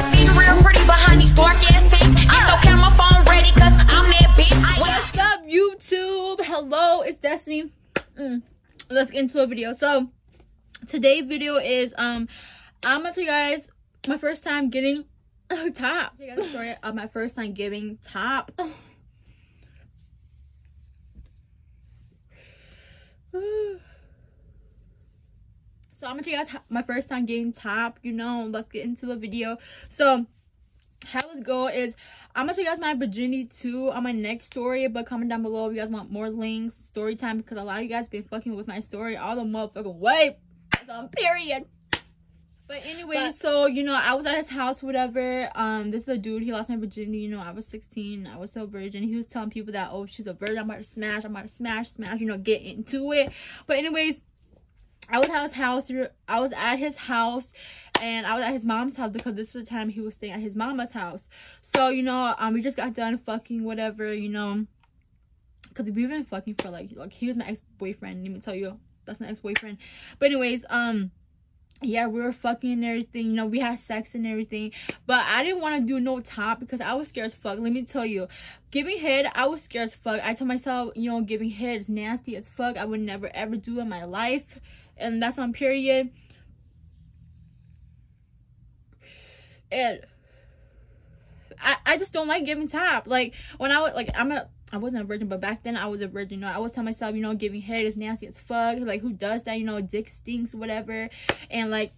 Real pretty behind these dark ass scenes. Get your camera phone ready, cause I'm that bitch. What's up, YouTube? Hello, it's Destiny. Mm, Let's get into the video. So, today's video is um, I'm gonna tell you guys my first time getting a top. You guys a story of my first time giving top. So I'm gonna tell you guys how- my first time getting top. You know, let's get into the video. So how it's go is I'm gonna tell you guys my virginity too on my next story, but comment down below if you guys want more links, story time, because a lot of you guys been fucking with my story all the motherfucking way. On period. But anyway, But- so you know, I was at his house, whatever. Um, this is a dude. He lost my virginity. You know, I was 16. I was so virgin. He was telling people that, oh, she's a virgin. I'm about to smash. I'm about to smash, smash. You know, get into it. But anyways, I was at his house. I was at his house, and I was at his mom's house because this is the time he was staying at his mama's house. So you know, um, we just got done fucking, whatever. You know, because we've been fucking for like, like he was my ex boyfriend. Let me tell you, that's my ex boyfriend. But anyways, um yeah, we were fucking and everything. You know, we had sex and everything. But I didn't want to do no top because I was scared as fuck. Let me tell you, giving head, I was scared as fuck. I told myself, you know, giving head is nasty as fuck. I would never ever do in my life. And that's on period. And I, I just don't like giving top. Like when I was like I'm a I wasn't a virgin, but back then I was a virgin. You know, I was telling myself, you know, giving head is nasty as fuck. Like who does that? You know, dick stinks, whatever. And like,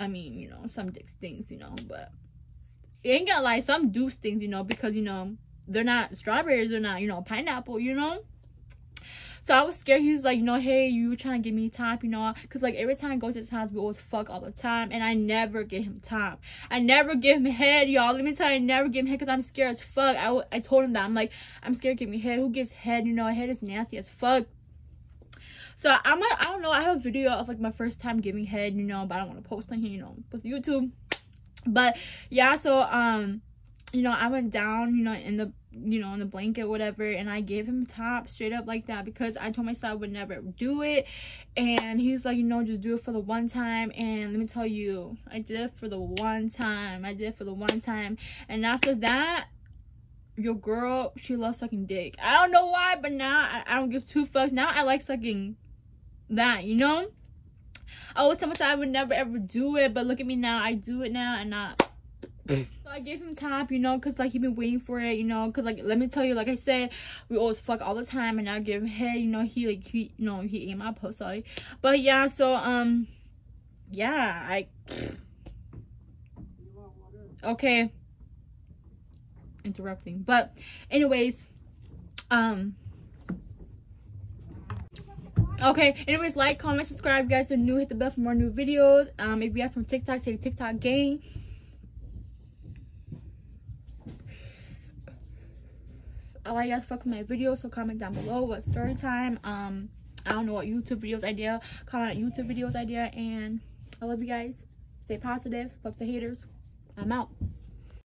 I mean, you know, some dick stinks, you know, but it ain't gonna lie, some do stings, you know, because you know they're not strawberries, they're not, you know, pineapple, you know. So I was scared. He was like, you know, hey, you trying to give me top, you know? Because, like, every time I go to his house, we always fuck all the time. And I never give him top. I never give him head, y'all. Let me tell you, I never give him head because I'm scared as fuck. I, I told him that. I'm like, I'm scared give me head. Who gives head? You know, head is nasty as fuck. So I'm a, I don't know. I have a video of, like, my first time giving head, you know, but I don't want to post on here, you know, to YouTube. But, yeah, so, um, you know, I went down, you know, in the, you know, in the blanket, whatever, and I gave him top straight up like that because I told myself I would never do it. And he was like, you know, just do it for the one time. And let me tell you, I did it for the one time. I did it for the one time. And after that, your girl, she loves sucking dick. I don't know why, but now I, I don't give two fucks. Now I like sucking that, you know? I always tell myself I would never ever do it, but look at me now. I do it now and not. So I gave him top, you know, because, like, he been waiting for it, you know, because, like, let me tell you, like I said, we always fuck all the time, and I give him head, you know, he, like, he, you know, he ate my pussy. But, yeah, so, um, yeah, I, okay, interrupting, but, anyways, um, okay anyways like comment subscribe if you guys are new hit the bell for more new videos. Um if you are from tiktok say tiktok gang I like you guys fuck my videos, so comment down below what story time. Um, I don't know what YouTube videos idea. Comment YouTube videos idea, and I love you guys. Stay positive. Fuck the haters. I'm out.